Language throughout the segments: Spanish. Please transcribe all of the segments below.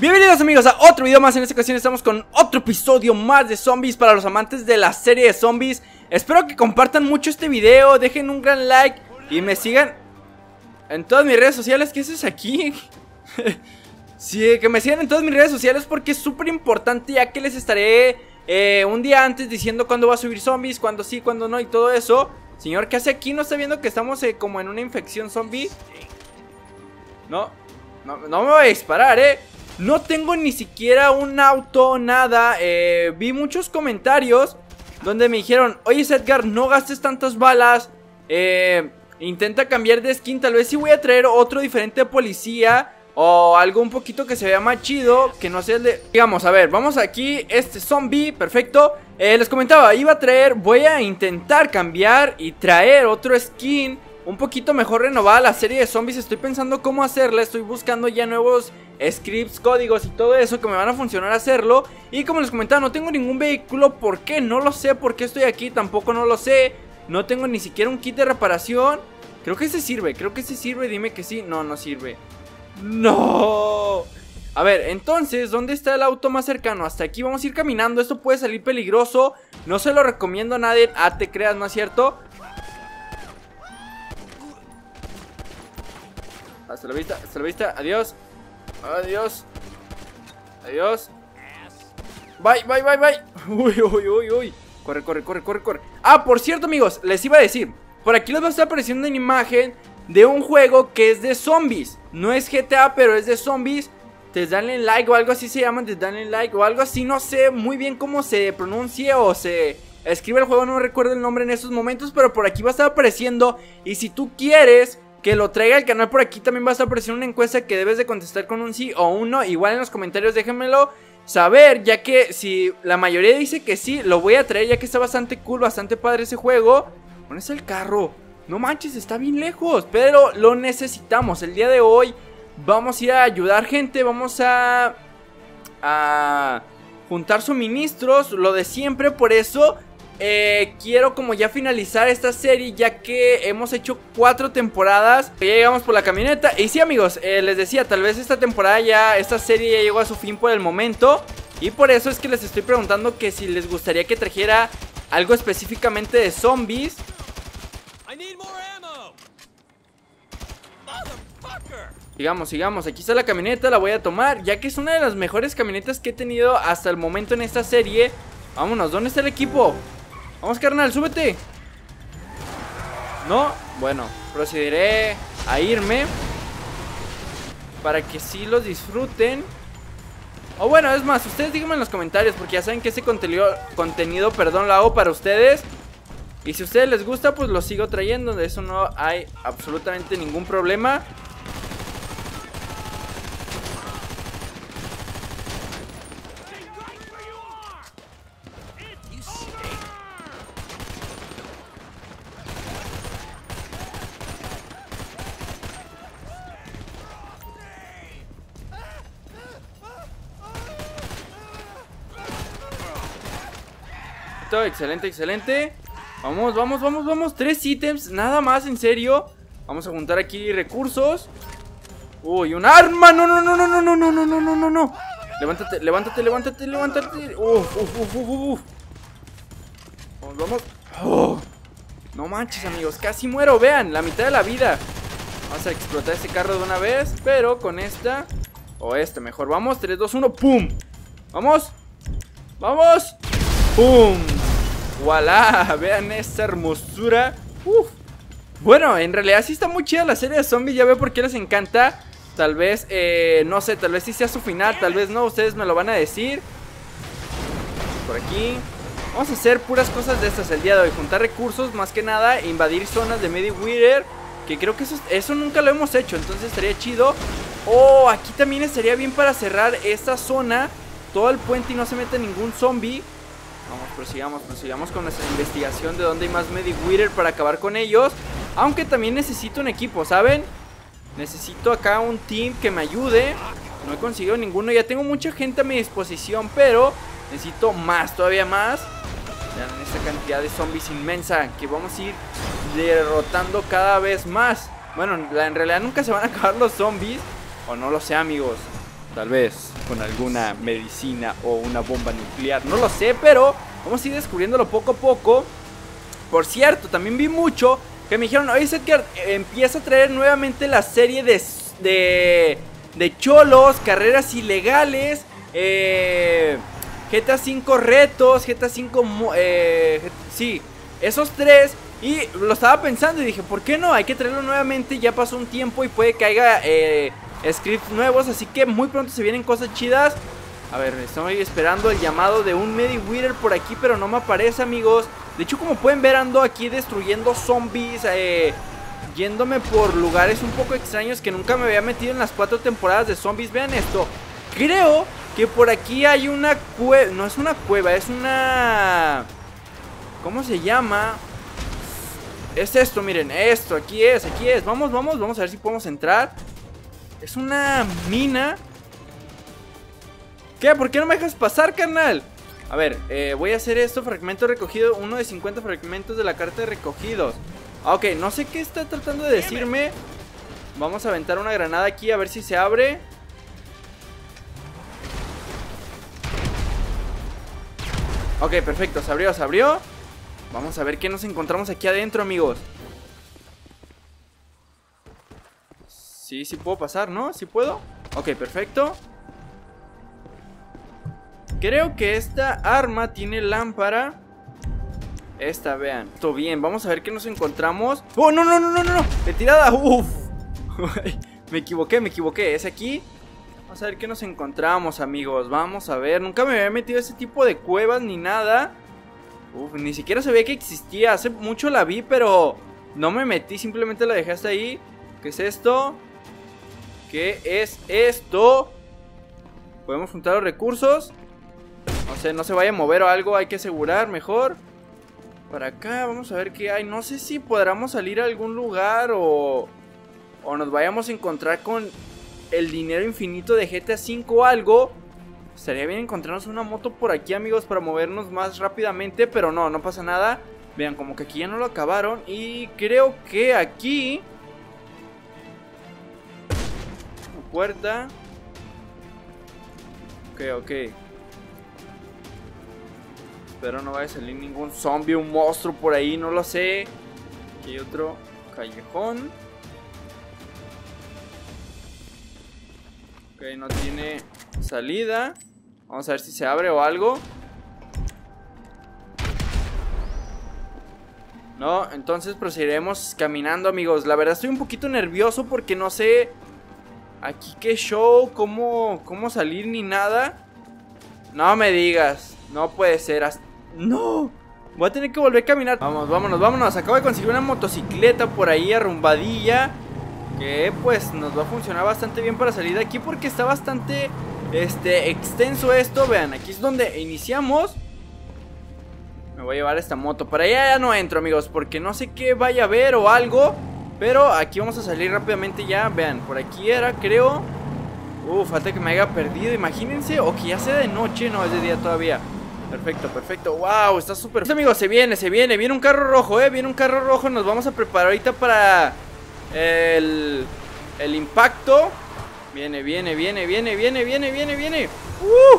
Bienvenidos amigos a otro video más, en esta ocasión estamos con otro episodio más de zombies para los amantes de la serie de zombies Espero que compartan mucho este video, dejen un gran like y me sigan en todas mis redes sociales ¿Qué es aquí? sí, que me sigan en todas mis redes sociales porque es súper importante ya que les estaré eh, un día antes diciendo cuándo va a subir zombies, cuándo sí, cuándo no y todo eso Señor, ¿qué hace aquí? ¿No está viendo que estamos eh, como en una infección zombie? No, no, no me voy a disparar, eh no tengo ni siquiera un auto, nada. Eh, vi muchos comentarios donde me dijeron, oye Edgar, no gastes tantas balas. Eh, intenta cambiar de skin. Tal vez si voy a traer otro diferente policía. O algo un poquito que se vea más chido. Que no sea el de... Digamos, a ver, vamos aquí. Este zombie, perfecto. Eh, les comentaba, iba a traer... Voy a intentar cambiar y traer otro skin un poquito mejor renovada la serie de zombies. Estoy pensando cómo hacerla. Estoy buscando ya nuevos scripts, códigos y todo eso que me van a funcionar hacerlo. Y como les comentaba, no tengo ningún vehículo. ¿Por qué? No lo sé. ¿Por qué estoy aquí? Tampoco no lo sé. No tengo ni siquiera un kit de reparación. Creo que ese sirve. Creo que ese sirve. Dime que sí. No, no sirve. ¡No! A ver, entonces, ¿dónde está el auto más cercano? Hasta aquí vamos a ir caminando. Esto puede salir peligroso. No se lo recomiendo a nadie. Ah, te creas, ¿no es cierto? Hasta la vista, hasta la vista. Adiós. Adiós. Adiós. Bye, bye, bye, bye. Uy, uy, uy, uy. Corre, corre, corre, corre, corre. Ah, por cierto, amigos, les iba a decir. Por aquí les va a estar apareciendo una imagen de un juego que es de zombies. No es GTA, pero es de zombies. Te dan like o algo así se llaman. Te dan like o algo así. No sé muy bien cómo se pronuncia o se escribe el juego. No recuerdo el nombre en estos momentos. Pero por aquí va a estar apareciendo. Y si tú quieres que lo traiga al canal por aquí. También va a estar apareciendo una encuesta que debes de contestar con un sí o un no. Igual en los comentarios déjenmelo saber, ya que si la mayoría dice que sí, lo voy a traer ya que está bastante cool, bastante padre ese juego. ¿Dónde el carro? No manches, está bien lejos, pero lo necesitamos. El día de hoy vamos a ir a ayudar gente, vamos a... a juntar suministros, lo de siempre, por eso eh, quiero como ya finalizar esta serie ya que hemos hecho cuatro temporadas Ya llegamos por la camioneta. Y sí amigos, eh, les decía, tal vez esta temporada ya, esta serie ya llegó a su fin por el momento. Y por eso es que les estoy preguntando que si les gustaría que trajera algo específicamente de zombies. Sigamos, sigamos, aquí está la camioneta, la voy a tomar. Ya que es una de las mejores camionetas que he tenido hasta el momento en esta serie. Vámonos, ¿dónde está el equipo? Vamos, carnal, súbete. ¿No? Bueno, procederé a irme. Para que sí los disfruten. O bueno, es más, ustedes díganme en los comentarios. Porque ya saben que ese contenido, contenido perdón, lo hago para ustedes. Y si a ustedes les gusta, pues lo sigo trayendo. De eso no hay absolutamente ningún problema. Excelente, excelente Vamos, vamos, vamos, vamos Tres ítems, nada más, en serio Vamos a juntar aquí recursos Uy, un arma No, no, no, no, no, no, no, no, no, no, no Levántate, levántate, levántate, levántate Uf, uf, uf, uf, uf Vamos, vamos oh. No manches, amigos, casi muero Vean, la mitad de la vida Vamos a explotar este carro de una vez Pero con esta O este mejor, vamos, 3, 2, 1, ¡pum! Vamos Vamos ¡Pum! ¡Voilà! Vean esta hermosura. Uf. Bueno, en realidad sí está muy chida la serie de zombies. Ya veo por qué les encanta. Tal vez, eh, no sé, tal vez sí sea su final. Tal vez no, ustedes me lo van a decir. Por aquí. Vamos a hacer puras cosas de estas el día de hoy. Juntar recursos, más que nada. Invadir zonas de Mediwither. Que creo que eso, eso nunca lo hemos hecho. Entonces estaría chido. Oh, aquí también estaría bien para cerrar esta zona. Todo el puente y no se mete ningún zombie. Vamos, prosigamos, prosigamos con nuestra investigación de dónde hay más Mediwitter para acabar con ellos. Aunque también necesito un equipo, ¿saben? Necesito acá un team que me ayude. No he conseguido ninguno. Ya tengo mucha gente a mi disposición, pero necesito más, todavía más. Vean esta cantidad de zombies inmensa que vamos a ir derrotando cada vez más. Bueno, en realidad nunca se van a acabar los zombies. O no lo sé, amigos. Tal vez. Con alguna medicina o una bomba nuclear. No lo sé, pero vamos a ir descubriéndolo poco a poco. Por cierto, también vi mucho que me dijeron, oye Edgar, empieza a traer nuevamente la serie de, de, de cholos, carreras ilegales, eh, GTA 5 retos, GTA 5, eh, sí, esos tres. Y lo estaba pensando y dije, ¿por qué no? Hay que traerlo nuevamente, ya pasó un tiempo y puede que haya eh, scripts nuevos, así que muy pronto se vienen cosas chidas. A ver, estoy esperando el llamado de un Mediwitter por aquí, pero no me aparece, amigos. De hecho, como pueden ver, ando aquí destruyendo zombies, eh, yéndome por lugares un poco extraños que nunca me había metido en las cuatro temporadas de zombies. Vean esto. Creo que por aquí hay una cueva, no es una cueva, es una... ¿Cómo se llama? Es esto, miren, esto, aquí es, aquí es Vamos, vamos, vamos a ver si podemos entrar Es una mina ¿Qué? ¿Por qué no me dejas pasar, carnal? A ver, eh, voy a hacer esto, fragmento recogido, uno de 50 fragmentos de la carta de recogidos. Ah, ok, no sé qué está tratando de decirme. Vamos a aventar una granada aquí a ver si se abre. Ok, perfecto, se abrió, se abrió. Vamos a ver qué nos encontramos aquí adentro, amigos. Sí, sí puedo pasar, ¿no? ¿Sí puedo? Ok, perfecto. Creo que esta arma tiene lámpara Esta, vean Todo bien, vamos a ver qué nos encontramos ¡Oh, no, no, no, no, no! ¡Retirada! ¡Uf! me equivoqué, me equivoqué ¿Es aquí? Vamos a ver qué nos encontramos, amigos Vamos a ver, nunca me había metido ese tipo de cuevas ni nada Uf, ni siquiera sabía que existía Hace mucho la vi, pero no me metí Simplemente la dejé hasta ahí ¿Qué es esto? ¿Qué es esto? Podemos juntar los recursos no sé, no se vaya a mover o algo, hay que asegurar mejor. Para acá, vamos a ver qué hay. No sé si podamos salir a algún lugar o, o nos vayamos a encontrar con el dinero infinito de GTA V o algo. Estaría bien encontrarnos una moto por aquí, amigos, para movernos más rápidamente, pero no, no pasa nada. Vean, como que aquí ya no lo acabaron y creo que aquí... Puerta. Ok, ok. Espero no vaya a salir ningún zombie, un monstruo por ahí, no lo sé. Aquí hay otro callejón. Ok, no tiene salida. Vamos a ver si se abre o algo. No, entonces procederemos caminando, amigos. La verdad estoy un poquito nervioso porque no sé aquí qué show, cómo, cómo salir ni nada. No me digas, no puede ser. ¡No! Voy a tener que volver a caminar Vamos, vámonos, vámonos Acabo de conseguir una motocicleta por ahí arrumbadilla Que pues nos va a funcionar bastante bien para salir de aquí Porque está bastante este, extenso esto Vean, aquí es donde iniciamos Me voy a llevar esta moto Para allá ya no entro amigos Porque no sé qué vaya a haber o algo Pero aquí vamos a salir rápidamente ya Vean, por aquí era creo Uf, falta que me haya perdido Imagínense, o que ya sea de noche No, es de día todavía Perfecto, perfecto. Wow, está súper. Amigos, se viene, se viene. Viene un carro rojo, eh. Viene un carro rojo. Nos vamos a preparar ahorita para el, el impacto. Viene, viene, viene, viene, viene, viene, viene, viene. Uh,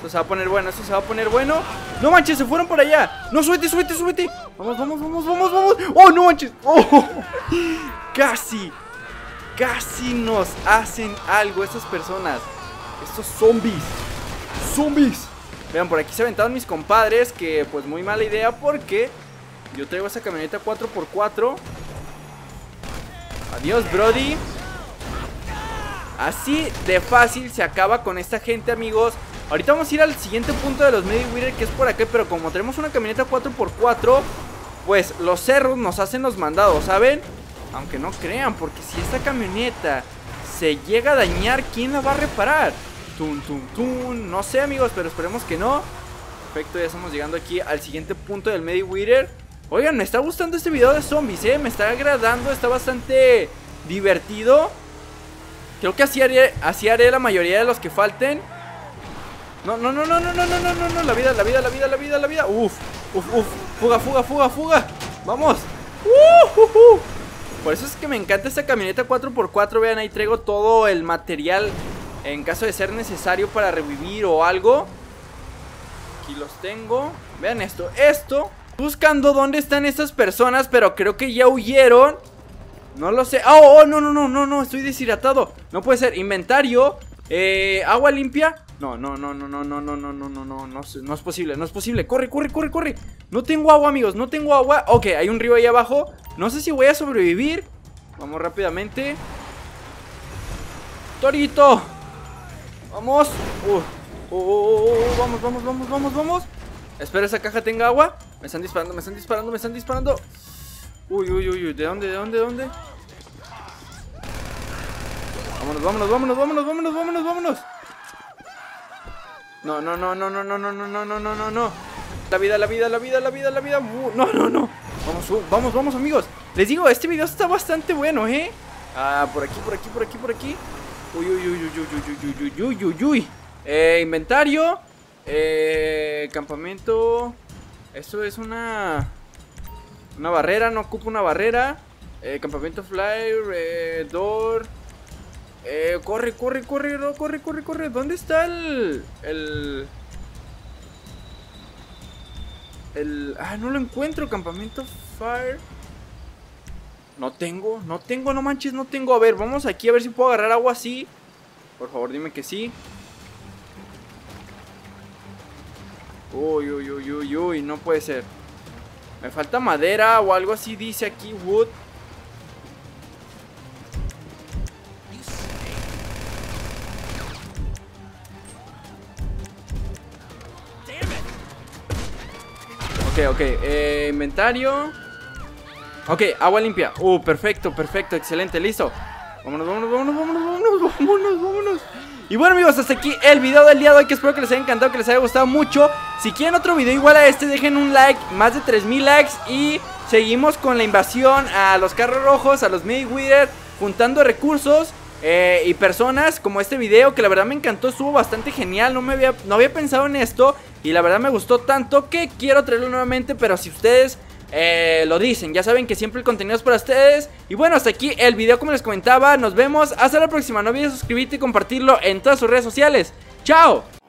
esto se va a poner bueno, esto se va a poner bueno. No manches, se fueron por allá. No, súbete, súbete, súbete. Vamos, vamos, vamos, vamos, vamos. Oh, no manches. Oh, casi, casi nos hacen algo estas personas. Estos zombies. Zombies. Vean, por aquí se aventaron mis compadres Que pues muy mala idea porque Yo traigo esa camioneta 4x4 Adiós, Brody Así de fácil se acaba con esta gente, amigos Ahorita vamos a ir al siguiente punto de los Mediwitter Que es por acá, pero como tenemos una camioneta 4x4 Pues los cerros nos hacen los mandados, ¿saben? Aunque no crean, porque si esta camioneta se llega a dañar, ¿quién la va a reparar? No sé, amigos, pero esperemos que no. Perfecto, ya estamos llegando aquí al siguiente punto del Mediwitter. Oigan, me está gustando este video de zombies, ¿eh? Me está agradando, está bastante divertido. Creo que así haré, así haré la mayoría de los que falten. No, no, no, no, no, no, no, no, no, no, la vida, la vida, la vida, la vida, la vida. Uf, uf, uf, fuga, fuga, fuga, fuga. Vamos. Uh, uh, uh. Por eso es que me encanta esta camioneta 4x4. Vean, ahí traigo todo el material En caso de ser necesario para revivir o algo Aquí los tengo Vean esto, esto Buscando dónde están estas personas Pero creo que ya huyeron No lo sé Oh, oh no, no, no, no, no Estoy deshidratado No puede ser Inventario eh, Agua limpia no, no, no, no, no, no, no, no, no, no, no, no, no es posible, no es posible Corre, corre, corre, corre No tengo agua, amigos, no tengo agua Ok, hay un río ahí abajo No sé si voy a sobrevivir Vamos rápidamente Torito Vamos uh, uh, uh, Vamos, vamos, vamos, vamos, vamos Espero esa caja tenga agua Me están disparando, me están disparando, me están disparando Uy, uy, uy, uy ¿De dónde, de dónde, de dónde? Vámonos, vámonos, vámonos, vámonos, vámonos, vámonos, vámonos no, no, no, no, no, no, no, no, no, no, no, no, no. La vida, la vida, la vida, la vida, la vida. No, no, no. Vamos, vamos, vamos, amigos. Les digo, este video está bastante bueno, ¿eh? Ah, por aquí, por aquí, por aquí, por aquí. Uy, uy, uy, uy, uy, uy, uy, uy, uy, uy, uy. Eh, inventario. Eh, campamento. Esto es una... Una barrera, no ocupa una barrera. Eh, campamento flyer, eh, door... Eh, corre, corre, corre, corre, corre, corre. ¿Dónde está el. El. El. Ah, no lo encuentro. Campamento Fire. No tengo, no tengo, no manches, no tengo. A ver, vamos aquí a ver si puedo agarrar agua así. Por favor, dime que sí. Uy, uy, uy, uy, uy, no puede ser. Me falta madera o algo así, dice aquí, wood. Ok, eh, inventario. Ok, agua limpia. Uh, perfecto, perfecto, excelente, listo. Vámonos, vámonos, vámonos, vámonos, vámonos, vámonos, vámonos. Y bueno amigos, hasta aquí el video del día de hoy Que espero que les haya encantado, que les haya gustado mucho. Si quieren otro video igual a este, dejen un like Más de 3000 likes Y seguimos con la invasión a los carros rojos A los Wither Juntando recursos eh, y personas como este video que la verdad me encantó, estuvo bastante genial, no, me había, no había pensado en esto y la verdad me gustó tanto que quiero traerlo nuevamente, pero si ustedes eh, lo dicen, ya saben que siempre el contenido es para ustedes. Y bueno, hasta aquí el video como les comentaba, nos vemos, hasta la próxima, no olviden suscribirte y compartirlo en todas sus redes sociales. ¡Chao!